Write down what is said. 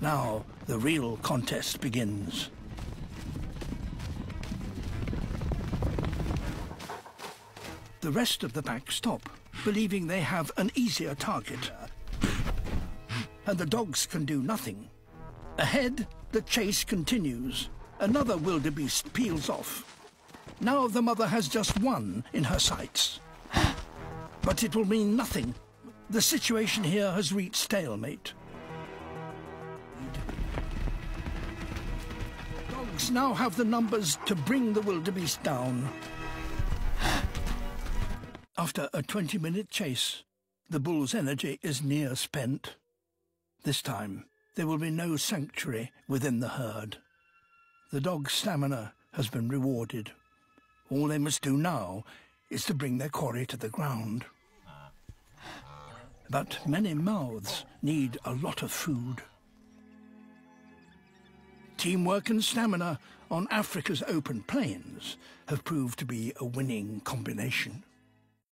Now the real contest begins. The rest of the pack stop, believing they have an easier target. And the dogs can do nothing. Ahead, the chase continues. Another wildebeest peels off. Now the mother has just one in her sights. But it will mean nothing. The situation here has reached stalemate. Dogs now have the numbers to bring the wildebeest down. After a 20-minute chase, the bull's energy is near spent. This time, there will be no sanctuary within the herd. The dog's stamina has been rewarded. All they must do now is to bring their quarry to the ground. But many mouths need a lot of food. Teamwork and stamina on Africa's open plains have proved to be a winning combination.